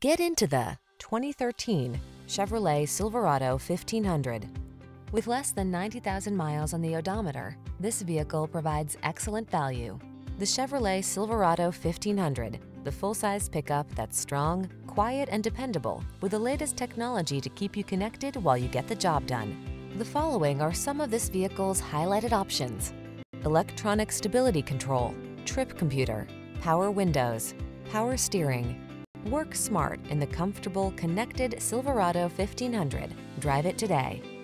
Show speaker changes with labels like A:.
A: Get into the 2013 Chevrolet Silverado 1500. With less than 90,000 miles on the odometer, this vehicle provides excellent value. The Chevrolet Silverado 1500, the full-size pickup that's strong, quiet, and dependable with the latest technology to keep you connected while you get the job done. The following are some of this vehicle's highlighted options. Electronic stability control, trip computer, power windows, power steering. Work smart in the comfortable, connected Silverado 1500. Drive it today.